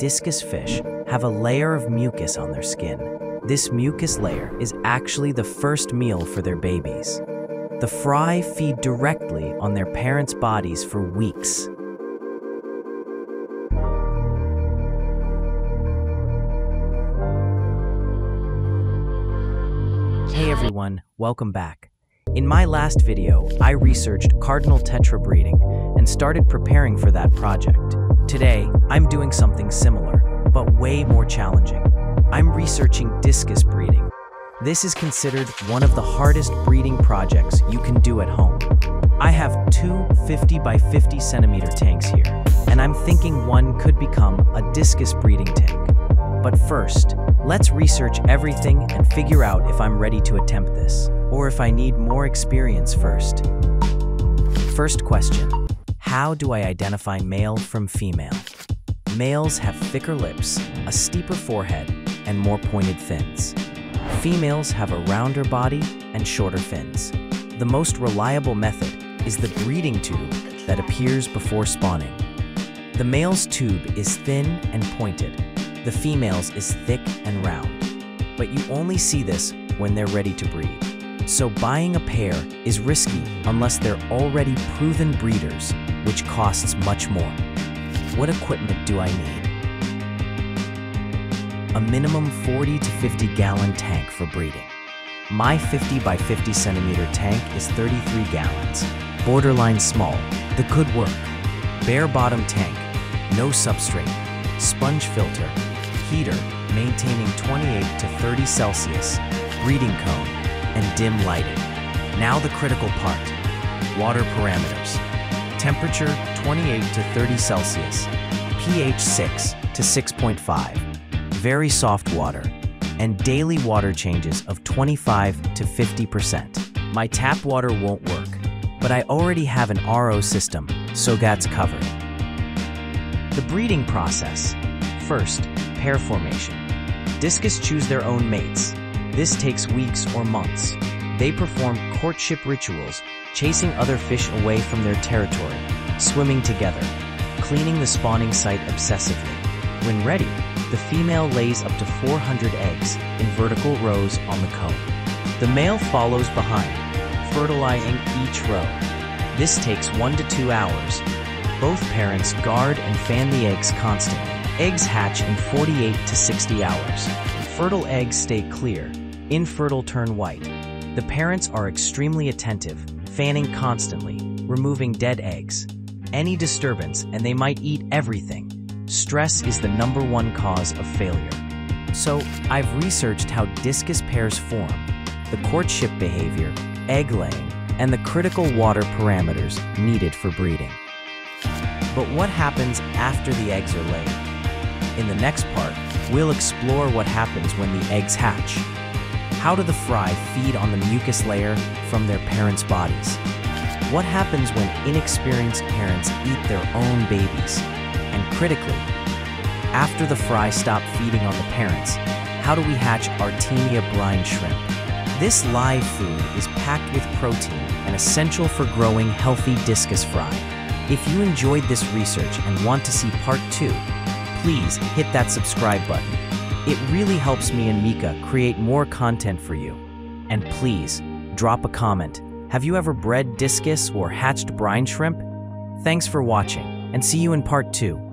discus fish have a layer of mucus on their skin. This mucus layer is actually the first meal for their babies. The fry feed directly on their parents' bodies for weeks. Hey everyone, welcome back. In my last video, I researched cardinal tetra breeding and started preparing for that project. Today, I'm doing something similar, but way more challenging. I'm researching discus breeding. This is considered one of the hardest breeding projects you can do at home. I have two 50 by 50 centimeter tanks here, and I'm thinking one could become a discus breeding tank. But first, let's research everything and figure out if I'm ready to attempt this, or if I need more experience first. First question, how do I identify male from female? Males have thicker lips, a steeper forehead, and more pointed fins. Females have a rounder body and shorter fins. The most reliable method is the breeding tube that appears before spawning. The male's tube is thin and pointed. The female's is thick and round. But you only see this when they're ready to breed. So buying a pair is risky unless they're already proven breeders, which costs much more. What equipment do I need? A minimum 40 to 50 gallon tank for breeding. My 50 by 50 centimeter tank is 33 gallons, borderline small, the good work. Bare bottom tank, no substrate, sponge filter, heater maintaining 28 to 30 Celsius, breeding cone, and dim lighting. Now the critical part, water parameters. Temperature 28 to 30 Celsius, pH 6 to 6.5, very soft water, and daily water changes of 25 to 50%. My tap water won't work, but I already have an RO system, so that's covered. The breeding process. First, pair formation. Discus choose their own mates. This takes weeks or months. They perform courtship rituals, chasing other fish away from their territory, swimming together, cleaning the spawning site obsessively. When ready, the female lays up to 400 eggs in vertical rows on the cone. The male follows behind, fertilizing each row. This takes one to two hours. Both parents guard and fan the eggs constantly. Eggs hatch in 48 to 60 hours. Fertile eggs stay clear, infertile turn white. The parents are extremely attentive, fanning constantly, removing dead eggs. Any disturbance and they might eat everything. Stress is the number one cause of failure. So, I've researched how discus pairs form, the courtship behavior, egg laying, and the critical water parameters needed for breeding. But what happens after the eggs are laid? In the next part, we'll explore what happens when the eggs hatch. How do the fry feed on the mucus layer from their parents' bodies? What happens when inexperienced parents eat their own babies? And critically, after the fry stop feeding on the parents, how do we hatch Artemia brine shrimp? This live food is packed with protein and essential for growing healthy discus fry. If you enjoyed this research and want to see part two, please hit that subscribe button. It really helps me and Mika create more content for you. And please, drop a comment. Have you ever bred discus or hatched brine shrimp? Thanks for watching, and see you in part two.